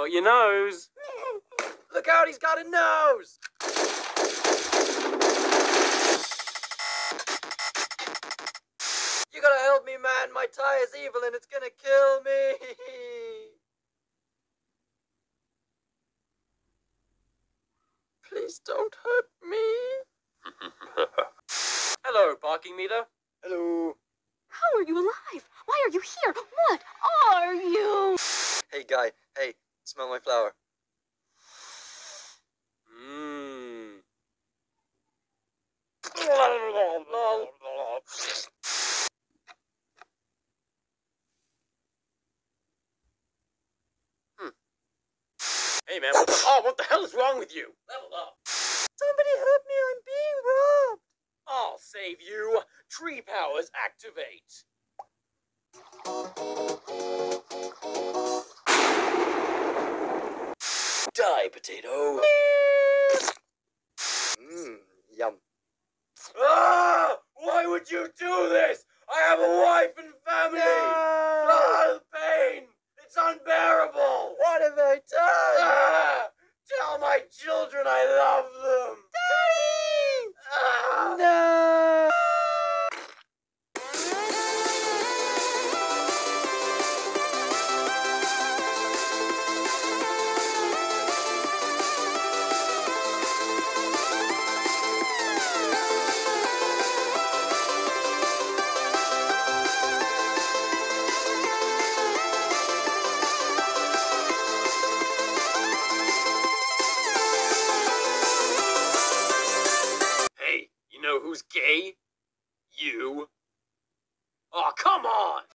Got your nose. Look out, he's got a nose! You gotta help me, man. My tie is evil and it's gonna kill me. Please don't hurt me. Hello, parking meter. Hello. How are you alive? Why are you here? What are you? Hey, guy. Hey, smell my flower. Mmm. Hey man, what the, oh, what the hell is wrong with you? Level up. Somebody help me, I'm being robbed. I'll save you. Tree powers activate. Die, potato. Mmm, yum. Ah! Why would you do this? I have a wife and who's gay? You. Oh, come on!